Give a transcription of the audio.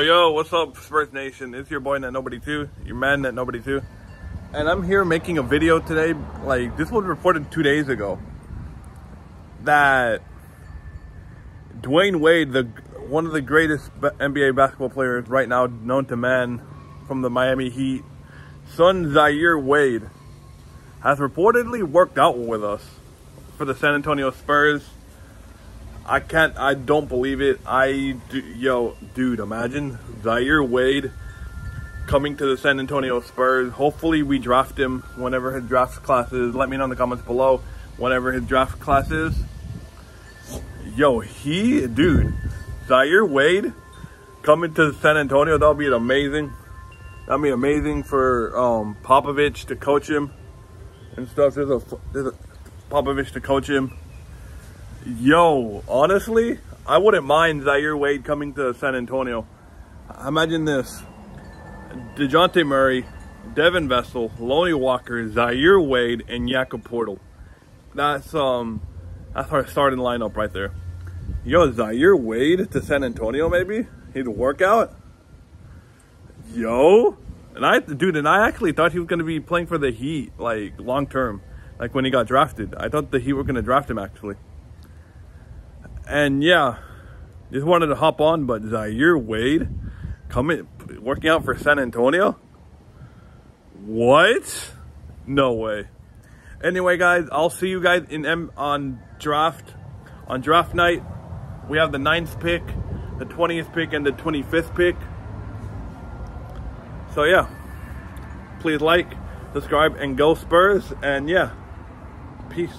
Yo, what's up, Spurs Nation? It's your boy Net Nobody 2, your man Net Nobody 2. And I'm here making a video today. Like, this was reported two days ago. That Dwyane Wade, the one of the greatest NBA basketball players right now known to man from the Miami Heat, son Zaire Wade, has reportedly worked out with us for the San Antonio Spurs I can't. I don't believe it. I do, yo, dude, imagine Zaire Wade coming to the San Antonio Spurs. Hopefully, we draft him whenever his draft class is. Let me know in the comments below whenever his draft class is. Yo, he, dude, Zaire Wade coming to San Antonio. That'll be amazing. That'll be amazing for um, Popovich to coach him and stuff. There's a, there's a Popovich to coach him. Yo, honestly, I wouldn't mind Zaire Wade coming to San Antonio. Imagine this. DeJounte Murray, Devin Vassell, Lonnie Walker, Zaire Wade, and Jakob Poeltl. That's um that's our starting lineup right there. Yo, Zaire Wade to San Antonio maybe? He'd work out? Yo. And I dude, and I actually thought he was gonna be playing for the Heat, like long term. Like when he got drafted. I thought the Heat were gonna draft him actually. And yeah, just wanted to hop on, but Zaire Wade coming working out for San Antonio? What? No way. Anyway, guys, I'll see you guys in M on draft on draft night. We have the ninth pick, the 20th pick, and the 25th pick. So yeah, please like, subscribe, and go Spurs. And yeah, peace.